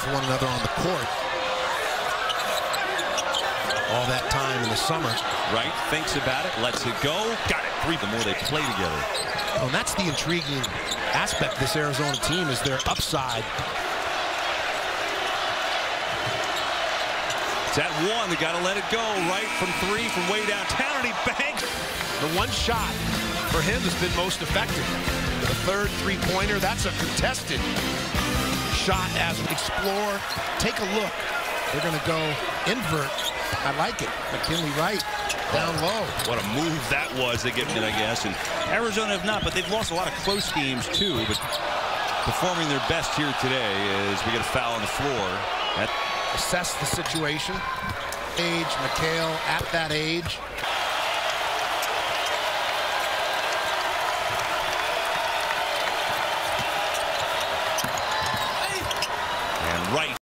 for one another on the court. All that time in the summer. Right, thinks about it, lets it go. Got it. Three. The more they play together. Oh, and that's the intriguing aspect of this Arizona team is their upside. It's at one. They got to let it go. Right from three from way downtown, and he banks. The one shot for him has been most effective. The third three-pointer, that's a contested shot as we explore. Take a look. They're going to go invert. I like it. McKinley Wright down low. What a move that was they get it, I guess. And Arizona have not, but they've lost a lot of close games too. But performing their best here today is we get a foul on the floor. That Assess the situation. Age, McHale at that age. Right